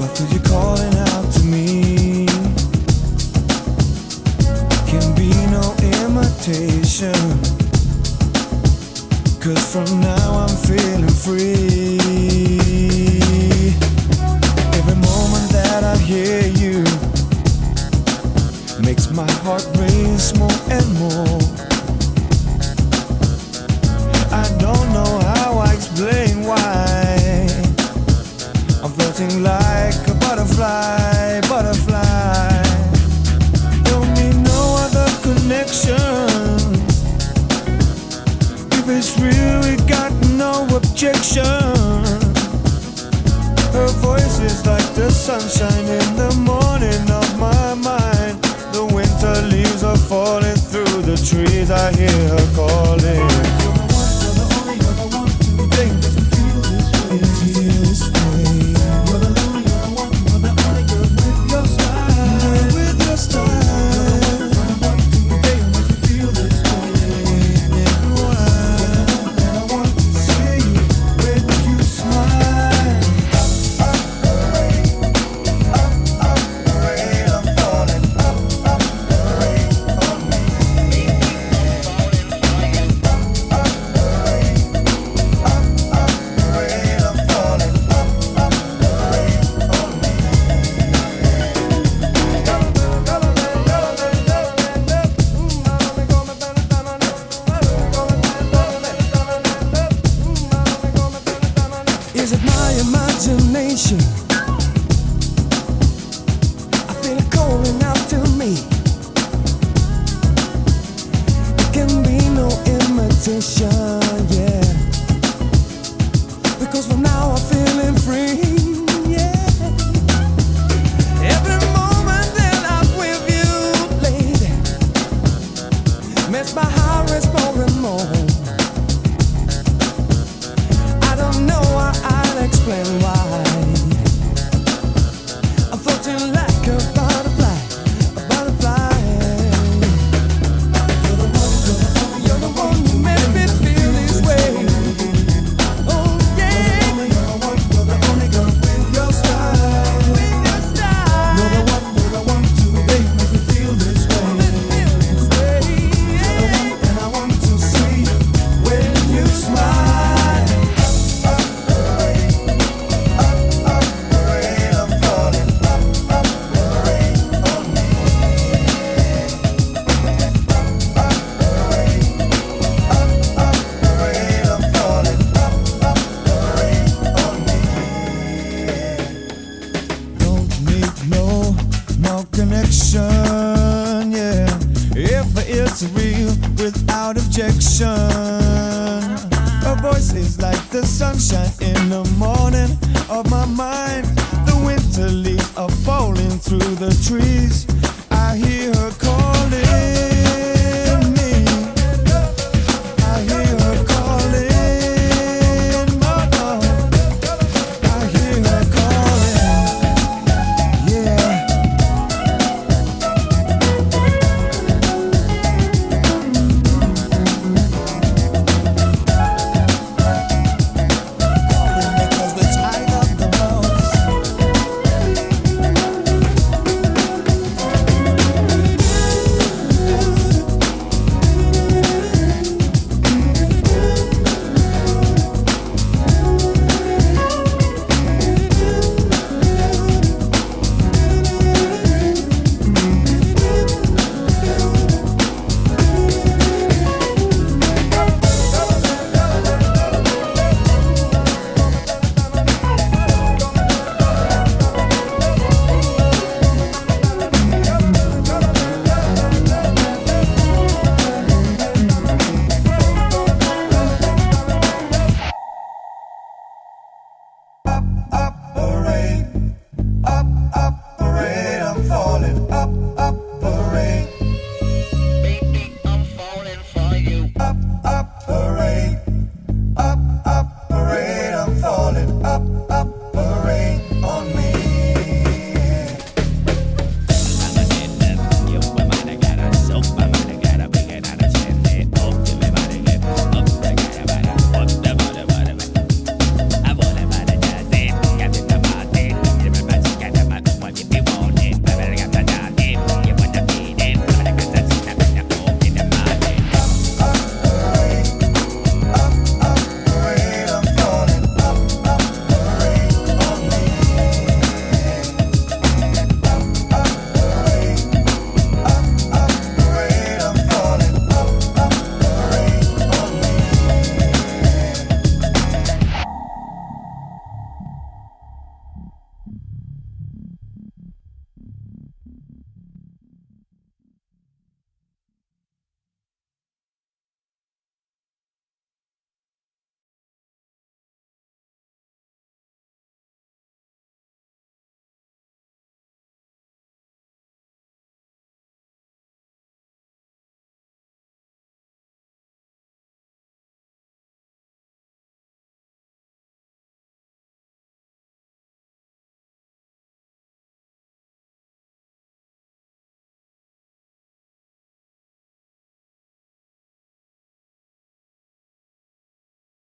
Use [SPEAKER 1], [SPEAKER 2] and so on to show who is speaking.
[SPEAKER 1] You
[SPEAKER 2] calling out to me? Can be no Cause from now I'm feeling free we got no objection. Her voice is like the sunshine in the morning of my mind. The winter leaves are falling through the trees. I hear her call. show. It's real without objection. Her voice is like the sunshine in the morning of my mind. The winter leaves are falling through the trees.